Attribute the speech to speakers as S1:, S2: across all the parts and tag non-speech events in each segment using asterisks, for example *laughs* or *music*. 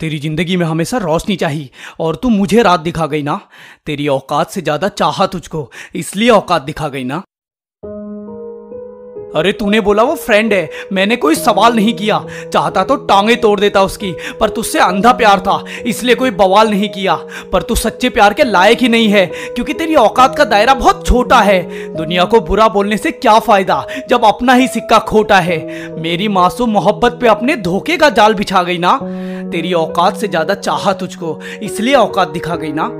S1: तेरी ज़िंदगी में हमेशा रोशनी चाहिए, और तू मुझे रात दिखा गई ना। तेरी औकात से ज़्यादा चाहा तुझको, इसलिए औकात दिखा गई ना। अरे तूने बोला वो फ्रेंड है। मैंने कोई सवाल नहीं किया। चाहता तो टांगे तोड़ देता उसकी, पर तुझसे अंधा प्यार था, इसलिए कोई बवाल नहीं किया। पर तू सच्चे प्यार के लायक ही नहीं है, क्योंकि तेरी औकात का दायरा बहुत छोटा है। दुनिया को बुरा बोलने से क्या फ़ायदा, जब अपना ही सिक्का खोटा है। मेरी मासूम मोहब्बत पे अपने धोखे का जाल बिछा गई ना? तेरी औकात से ज़्यादा चाह तुझको, इसलिए औकात दिखा गई ना?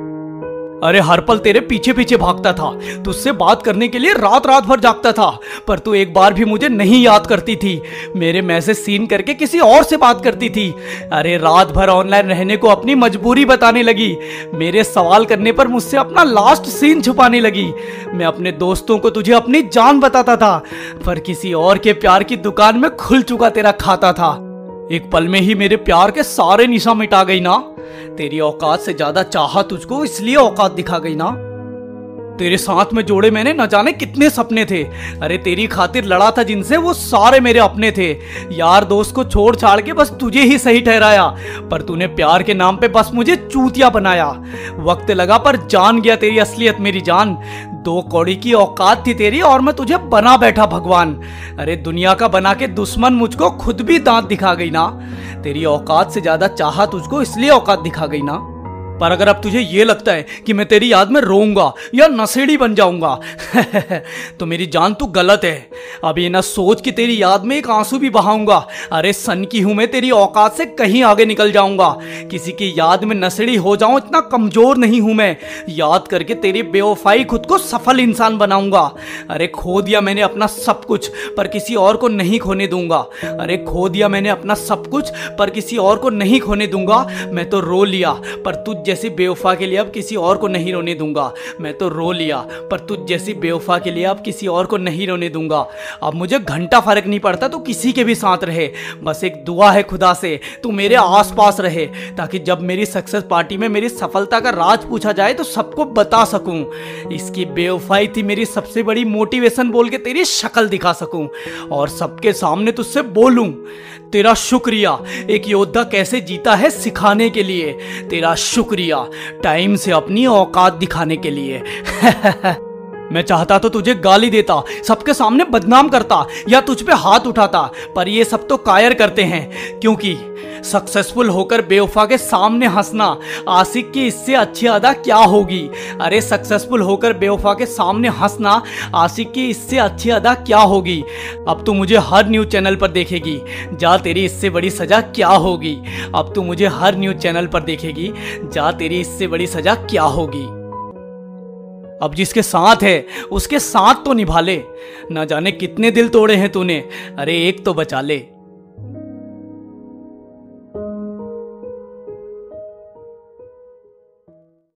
S1: अरे हर पल तेरे पीछे पीछे भागता था। तुझसे बात करने के लिए रात रात भर जागता था। पर तू एक बार भी मुझे नहीं याद करती थी। मेरे मैसेज सीन करके किसी और से बात करती थी। अरे रात भर ऑनलाइन रहने को अपनी मजबूरी बताने लगी। मेरे सवाल करने पर मुझसे अपना लास्ट सीन छुपाने लगी। मैं अपने दोस्तों को तुझे अपनी जान बताता था। पर किसी और के प्यार की दुकान में खुल चुका तेरा खाता था। एक पल में ही मेरे प्यार के सारे निशा मिटा गई ना? तेरी औकात से ज़्यादा चाहा तुझको इसलिए औकात दिखा गई ना। तेरे साथ में जोड़े मैंने न जाने कितने सपने थे। अरे तेरी खातिर लड़ा था जिनसे वो सारे मेरे अपने थे। यार दोस्त को छोड़ छाड़ के बस तुझे ही सही ठहराया, पर तूने प्यार के नाम पे बस मुझे चूतिया बनाया। वक्त लगा पर जान गया तेरी असलियत मेरी जान। दो कौड़ी की औकात थी तेरी और मैं तुझे बना बैठा भगवान। अरे दुनिया का बना के दुश्मन मुझको खुद भी दांत दिखा गई ना। तेरी औकात से ज़्यादा चाहत तुझको इसलिए औकात दिखा गई ना। पर अगर अब तुझे ये लगता है कि मैं तेरी याद में रोऊँगा या नशेड़ी बन जाऊँगा *laughs* तो मेरी जान तू गलत है। अब ये ना सोच कि तेरी याद में एक आँसू भी बहाऊँगा। अरे सन की हूँ मैं, तेरी औकात से कहीं आगे निकल जाऊँगा। किसी की याद में नशेड़ी हो जाऊँ, इतना कमज़ोर नहीं हूँ मैं। याद करके तेरी बेवफाई खुद को सफल इंसान बनाऊँगा। अरे खो दिया मैंने अपना सब कुछ, पर किसी और को नहीं खोने दूँगा। अरे खो दिया मैंने अपना सब कुछ, पर किसी और को नहीं खोने दूँगा। मैं तो रो लिया, पर तुझ जैसी बेवफा के लिए अब किसी और को नहीं रोने दूँगा। मैं तो रो लिया, पर तुझ जैसी बेवफा के लिए अब किसी और को नहीं रोने दूँगा। अब मुझे घंटा फ़र्क नहीं पड़ता तो किसी के भी साथ रहे। बस एक दुआ है खुदा से, तू मेरे आसपास रहे, ताकि जब मेरी सक्सेस पार्टी में मेरी सफलता का राज पूछा जाए तो सबको बता सकूँ। इसकी बेवफाई थी मेरी सबसे बड़ी मोटिवेशन बोल के तेरी शक्ल दिखा सकूँ, और सबके सामने तुझसे बोलूँ, तेरा शुक्रिया, एक योद्धा कैसे जीता है सिखाने के लिए? तेरा शुक्रिया टाइम से अपनी औकात दिखाने के लिए। *laughs* मैं चाहता तो तुझे गाली देता, सबके सामने बदनाम करता या तुझ पे हाथ उठाता, पर ये सब तो कायर करते हैं, क्योंकि सक्सेसफुल होकर बेवफा के सामने हंसना, आशिक की इससे अच्छी अदा क्या होगी? अरे सक्सेसफुल होकर बेवफा के सामने हंसना, आशिक की इससे अच्छी अदा क्या होगी? अब तू मुझे हर न्यूज़ चैनल पर देखेगी। जा तेरी इससे बड़ी सजा क्या होगी? अब तू मुझे हर न्यूज़ चैनल पर देखेगी। जा तेरी इससे बड़ी सजा क्या होगी? अब जिसके साथ है, उसके साथ तो निभा ले ना जाने कितने दिल तोड़े हैं तूने। अरे, एक तो बचा ले।